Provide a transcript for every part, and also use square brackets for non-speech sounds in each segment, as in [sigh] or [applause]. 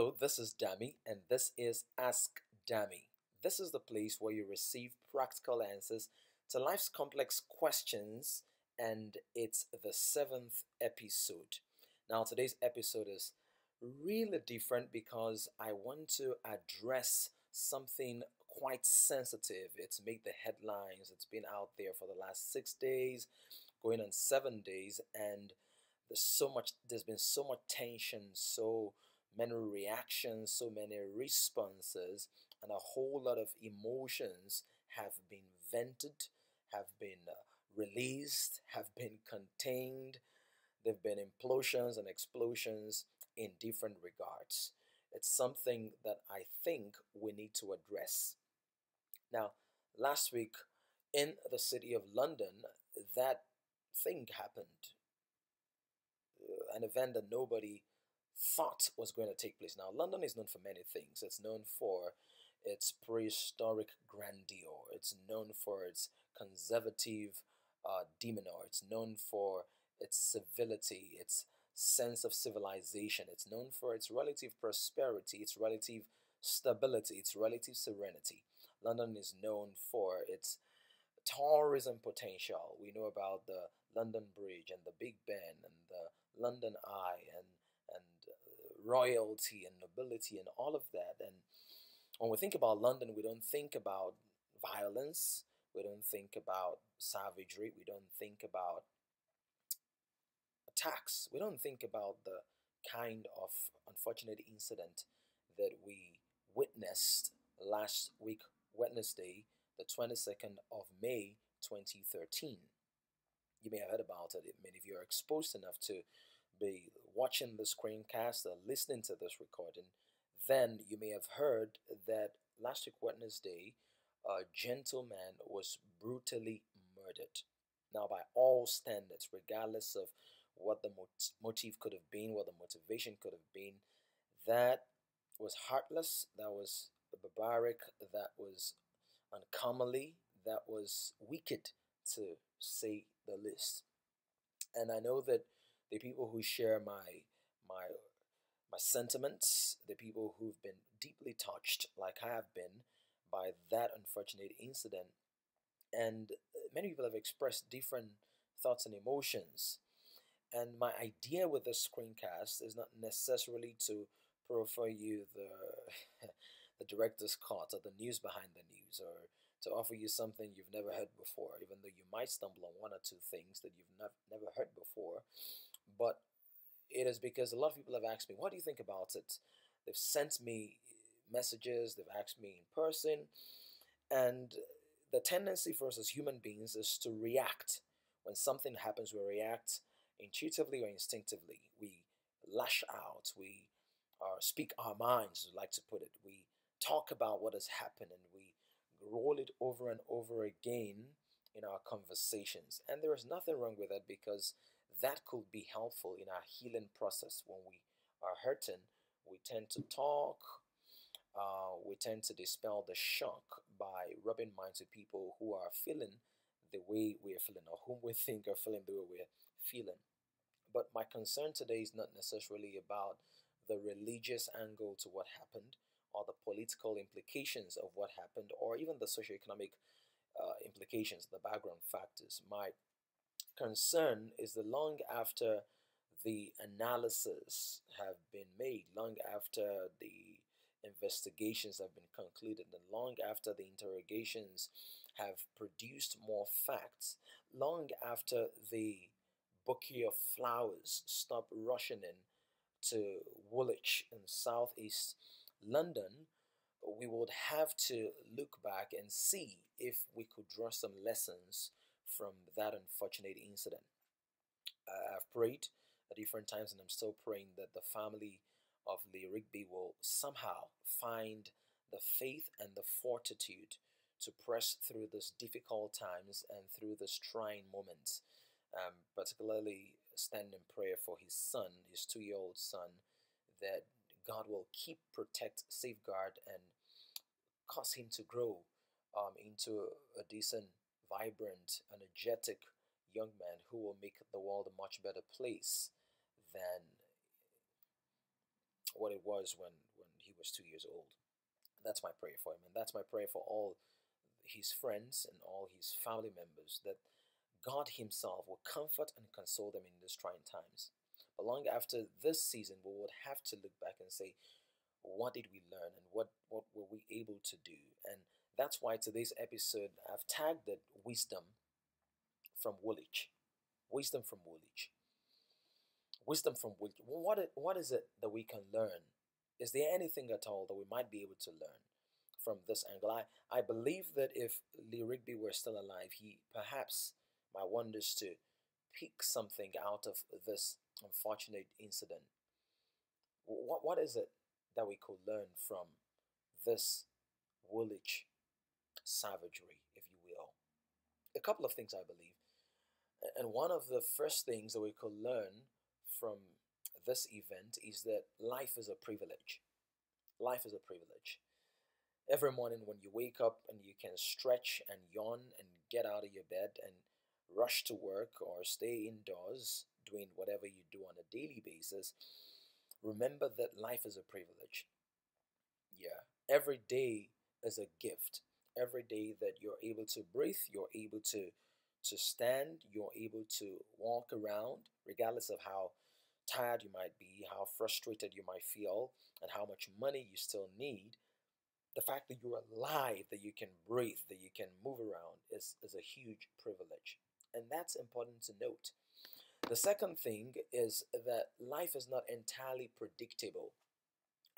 Hello, this is Dami, and this is Ask Dami. This is the place where you receive practical answers to life's complex questions, and it's the seventh episode. Now, today's episode is really different because I want to address something quite sensitive. It's made the headlines, it's been out there for the last six days, going on seven days, and there's so much, there's been so much tension, so many reactions, so many responses, and a whole lot of emotions have been vented, have been uh, released, have been contained. There have been implosions and explosions in different regards. It's something that I think we need to address. Now, last week in the city of London, that thing happened. Uh, an event that nobody thought was going to take place. Now, London is known for many things. It's known for its prehistoric grandeur. It's known for its conservative uh, demeanor. It's known for its civility, its sense of civilization. It's known for its relative prosperity, its relative stability, its relative serenity. London is known for its tourism potential. We know about the London Bridge and the Big Ben and the London Eye and royalty and nobility and all of that. And when we think about London, we don't think about violence, we don't think about savagery, we don't think about attacks, we don't think about the kind of unfortunate incident that we witnessed last week, Wednesday, the 22nd of May 2013. You may have heard about it. Many of you are exposed enough to be watching the screencast or listening to this recording, then you may have heard that last week, Wednesday, a gentleman was brutally murdered. Now, by all standards, regardless of what the mot- motive could have been, what the motivation could have been, that was heartless, that was barbaric, that was uncommonly, that was wicked to say the least. And I know that the people who share my my my sentiments, the people who've been deeply touched, like I have been, by that unfortunate incident. And uh, many people have expressed different thoughts and emotions. And my idea with this screencast is not necessarily to proffer you the [laughs] the director's cut or the news behind the news or to offer you something you've never heard before, even though you might stumble on one or two things that you've nev- never heard before but it is because a lot of people have asked me, what do you think about it? They've sent me messages, they've asked me in person, and the tendency for us as human beings is to react. When something happens, we react intuitively or instinctively. We lash out, we uh, speak our minds, we like to put it. We talk about what has happened and we roll it over and over again in our conversations. And there is nothing wrong with that because that could be helpful in our healing process when we are hurting. We tend to talk, uh, we tend to dispel the shock by rubbing minds with people who are feeling the way we are feeling or whom we [laughs] think are feeling the way we're feeling. But my concern today is not necessarily about the religious angle to what happened or the political implications of what happened or even the socioeconomic uh, implications, the background factors. My concern is that long after the analysis have been made, long after the investigations have been concluded, and long after the interrogations have produced more facts, long after the bouquet of flowers stop rushing in to Woolwich in southeast London, we would have to look back and see if we could draw some lessons from that unfortunate incident. Uh, I've prayed at different times, and I'm still praying that the family of Lee Rigby will somehow find the faith and the fortitude to press through those difficult times and through those trying moments. Um, particularly stand in prayer for his son, his two year old son, that God will keep, protect, safeguard, and cause him to grow um, into a decent vibrant, energetic young man who will make the world a much better place than what it was when, when he was two years old. That's my prayer for him, and that's my prayer for all his friends and all his family members that God Himself will comfort and console them in these trying times. But long after this season, we would have to look back and say, what did we learn and what, what were we able to do? And that's why today's episode I've tagged it wisdom from Woolwich. Wisdom from Woolwich. Wisdom from Woolwich. What, what is it that we can learn? Is there anything at all that we might be able to learn from this angle? I, I believe that if Lee Rigby were still alive, he perhaps might want us to pick something out of this unfortunate incident. What, what is it that we could learn from this Woolwich savagery, if you will? A couple of things, I believe. And one of the first things that we could learn from this event is that life is a privilege. Life is a privilege. Every morning when you wake up and you can stretch and yawn and get out of your bed and rush to work or stay indoors doing whatever you do on a daily basis, remember that life is a privilege. Yeah, every day is a gift. Every day that you're able to breathe, you're able to to stand, you're able to walk around, regardless of how tired you might be, how frustrated you might feel, and how much money you still need. The fact that you're alive, that you can breathe, that you can move around is, is a huge privilege. And that's important to note. The second thing is that life is not entirely predictable.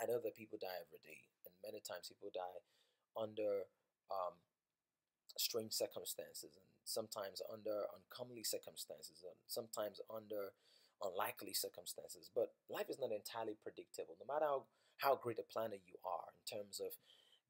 I know that people die every day, and many times people die under um, strange circumstances, and sometimes under uncomely circumstances, and sometimes under unlikely circumstances. But life is not entirely predictable. No matter how, how great a planner you are in terms of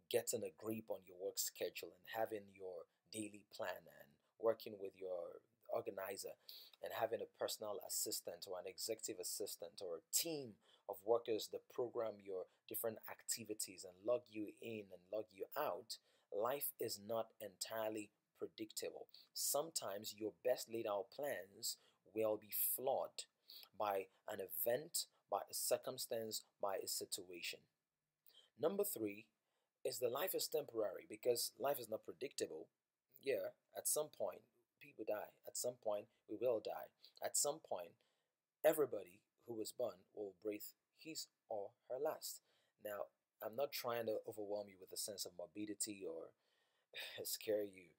getting a grip on your work schedule and having your daily plan and working with your organizer and having a personal assistant or an executive assistant or a team of workers that program your different activities and log you in and log you out, life is not entirely predictable. Sometimes your best laid out plans will be flawed by an event, by a circumstance, by a situation. Number three is the life is temporary because life is not predictable. Yeah, at some point, people die. At some point, we will die. At some point, everybody who was born will breathe his or her last. Now, I'm not trying to overwhelm you with a sense of morbidity or [sighs] scare you.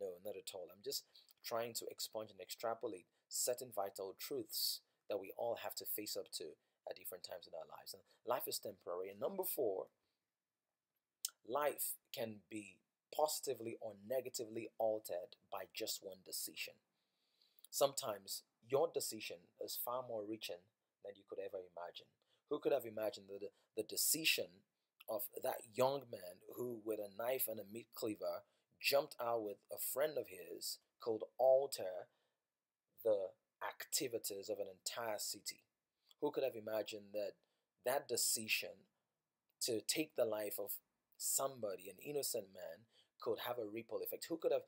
No, not at all. I'm just trying to expunge and extrapolate certain vital truths that we all have to face up to at different times in our lives. And life is temporary. And number four, life can be positively or negatively altered by just one decision. Sometimes your decision is far more reaching than you could ever imagine. Who could have imagined that the, the decision of that young man who, with a knife and a meat cleaver, jumped out with a friend of his could alter the activities of an entire city? Who could have imagined that that decision to take the life of somebody, an innocent man, could have a ripple effect. Who could have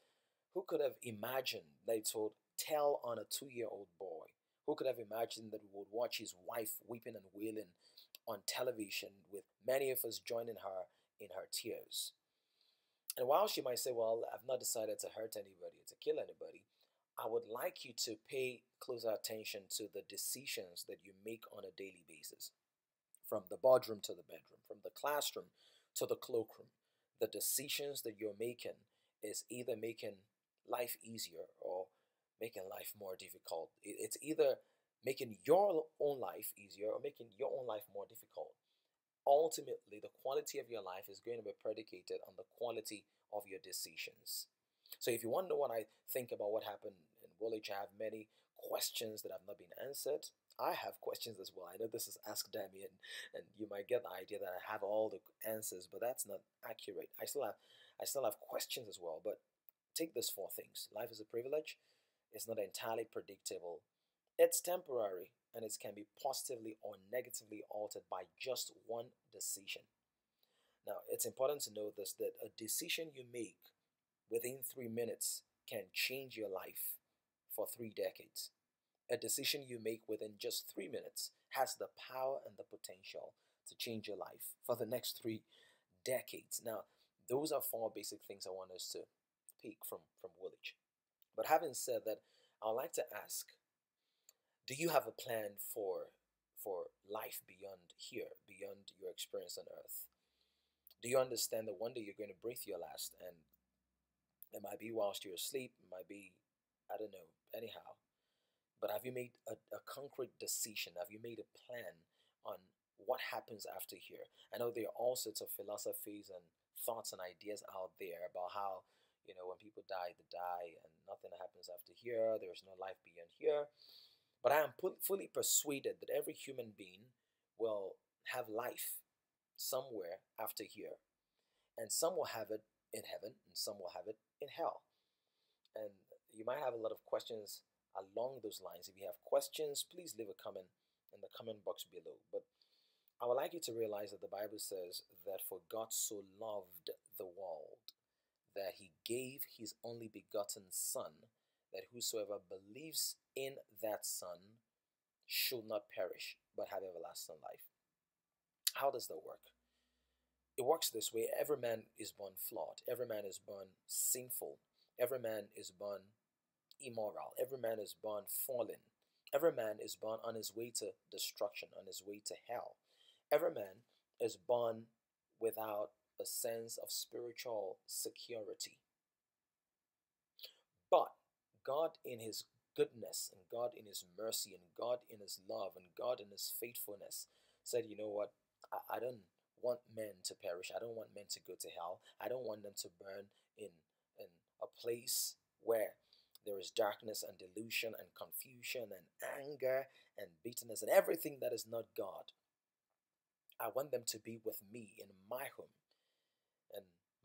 who could have imagined that it would tell on a two-year-old boy? Who could have imagined that we would watch his wife weeping and wailing on television with many of us joining her in her tears? And while she might say, Well, I've not decided to hurt anybody, to kill anybody, I would like you to pay closer attention to the decisions that you make on a daily basis. From the boardroom to the bedroom, from the classroom to the cloakroom, the decisions that you're making is either making life easier or making life more difficult. It's either making your own life easier or making your own life more difficult. Ultimately, the quality of your life is going to be predicated on the quality of your decisions. So, if you know what I think about what happened in Woolwich, I have many questions that have not been answered. I have questions as well. I know this is Ask Damien, and you might get the idea that I have all the answers, but that's not accurate. I still have, I still have questions as well. But take these four things: life is a privilege. It's not entirely predictable. It's temporary, and it can be positively or negatively altered by just one decision. Now, it's important to know this: that a decision you make within three minutes can change your life for three decades. A decision you make within just three minutes has the power and the potential to change your life for the next three decades. Now, those are four basic things I want us to pick from, from Woolwich. But having said that, I'd like to ask do you have a plan for for life beyond here, beyond your experience on earth? Do you understand that one day you're going to breathe your last and it might be whilst you're asleep, it might be, I don't know, anyhow. But have you made a, a concrete decision? Have you made a plan on what happens after here? I know there are all sorts of philosophies and thoughts and ideas out there about how, you know, when people die, they die and nothing happens after here, there's no life beyond here. But I am fully persuaded that every human being will have life somewhere after here. And some will have it in heaven, and some will have it in hell. And you might have a lot of questions along those lines. If you have questions, please leave a comment in the comment box below. But I would like you to realize that the Bible says that for God so loved the world that he gave his only begotten Son that whosoever believes in that Son should not perish but have everlasting life. How does that work? It works this way every man is born flawed, every man is born sinful, every man is born immoral, every man is born fallen, every man is born on his way to destruction, on his way to hell. Every man is born without a sense of spiritual security. God, in His goodness, and God, in His mercy, and God, in His love, and God, in His faithfulness, said, You know what? I, I don't want men to perish. I don't want men to go to hell. I don't want them to burn in, in a place where there is darkness and delusion and confusion and anger and bitterness and everything that is not God. I want them to be with me in my home and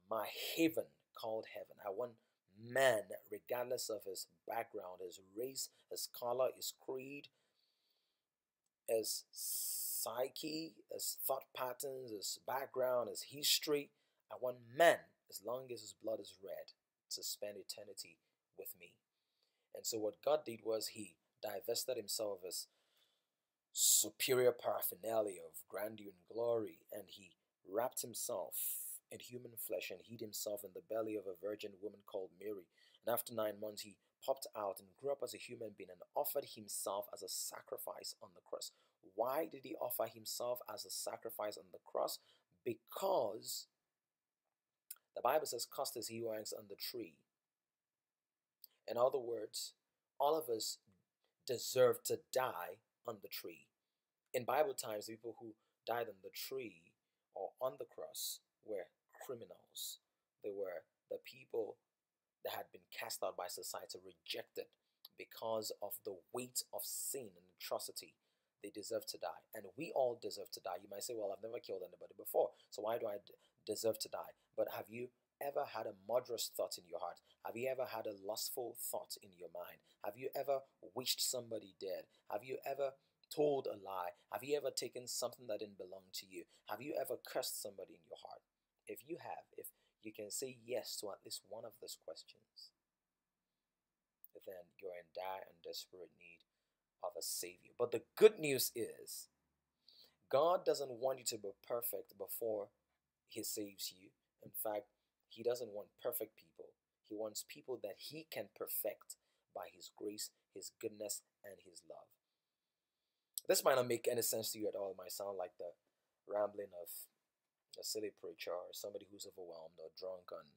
my haven called heaven. I want man, regardless of his background, his race, his color, his creed, his psyche, his thought patterns, his background, his history. I want man, as long as his blood is red, to spend eternity with me. And so, what God did was He divested Himself of His superior paraphernalia of grandeur and glory, and He wrapped Himself in human flesh and hid himself in the belly of a virgin woman called Mary. And after nine months, he popped out and grew up as a human being and offered himself as a sacrifice on the cross. Why did he offer himself as a sacrifice on the cross? Because the Bible says, Cursed is he who hangs on the tree. In other words, all of us deserve to die on the tree. In Bible times, the people who died on the tree or on the cross were criminals. They were the people that had been cast out by society, rejected because of the weight of sin and atrocity. They deserve to die. And we all deserve to die. You might say, Well, I've never killed anybody before, so why do I deserve to die? But have you ever had a murderous thought in your heart? Have you ever had a lustful thought in your mind? Have you ever wished somebody dead? Have you ever told a lie? Have you ever taken something that didn't belong to you? Have you ever cursed somebody in your heart? If you have, if you can say yes to at least one of those questions, then you're in dire and desperate need of a Savior. But the good news is, God doesn't want you to be perfect before He saves you. In fact, He doesn't want perfect people. He wants people that He can perfect by His grace, His goodness, and His love. This might not make any sense to you at all. It might sound like the rambling of a silly preacher or somebody who's overwhelmed or drunk on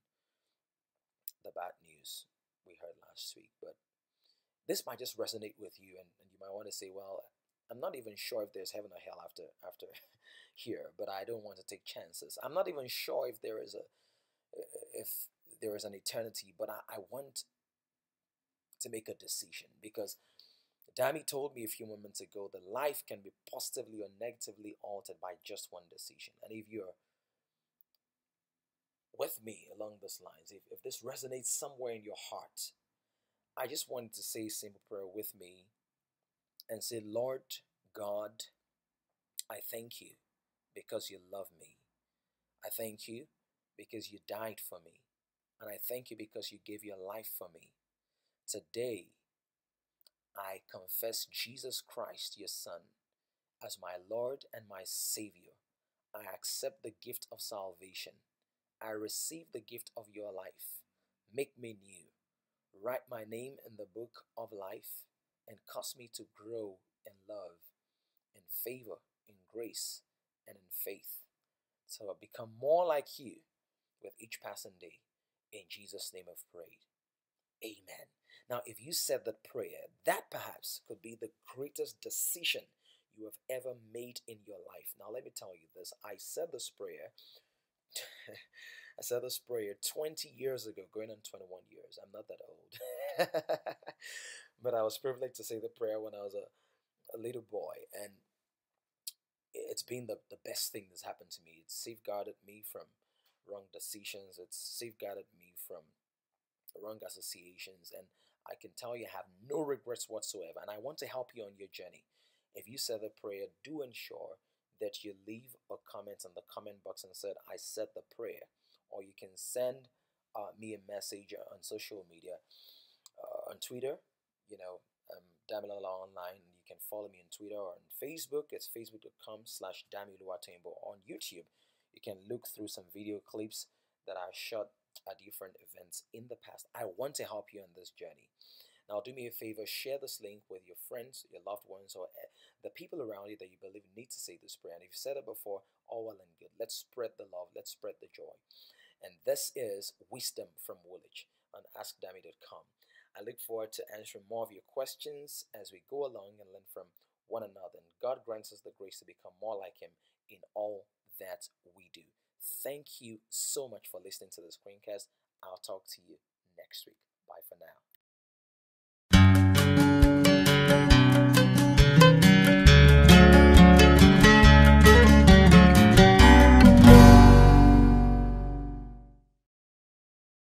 the bad news we heard last week. But this might just resonate with you, and, and you might want to say, well, I'm not even sure if there's heaven or hell after after [laughs] here, but I don't want to take chances. I'm not even sure if there is a if there is an eternity, but I, I want to make a decision because Dami told me a few moments ago that life can be positively or negatively altered by just one decision. And if you're with me along those lines, if, if this resonates somewhere in your heart, I just wanted to say simple prayer with me and say, Lord God, I thank you because you love me. I thank you because you died for me. And I thank you because you gave your life for me. Today, I confess Jesus Christ, your Son, as my Lord and my Savior. I accept the gift of salvation. I receive the gift of your life. Make me new. Write my name in the book of life and cause me to grow in love, in favor, in grace, and in faith. So I become more like you with each passing day. In Jesus' name I've. Amen. Now, if you said that prayer, that perhaps could be the greatest decision you have ever made in your life. Now, let me tell you this. I said this prayer. [laughs] I said this prayer 20 years ago, going on 21 years. I'm not that old. [laughs] but I was privileged to say the prayer when I was a, a little boy. And it's been the, the best thing that's happened to me. It's safeguarded me from wrong decisions, it's safeguarded me from wrong associations. And I can tell you, I have no regrets whatsoever. And I want to help you on your journey. If you said the prayer, do ensure that you leave a comment in the comment box and said, I said the prayer. Or you can send uh, me a message on social media, uh, on Twitter, you know, um, Damilola Online. You can follow me on Twitter or on Facebook. It's facebook.com slash DamiOluwatoyinbo. On YouTube, you can look through some video clips that I shot at different events in the past. I want to help you on this journey. Now, do me a favor, share this link with your friends, your loved ones, or the people around you that you believe need to say this prayer. And if you said it before, all well and good. Let's spread the love, let's spread the joy. And this is Wisdom from Woolwich on AskDami.com. I look forward to answering more of your questions as we go along and learn from one another. And God grants us the grace to become more like Him in all that we do. Thank you so much for listening to this screencast. I'll talk to you next week. Bye for now.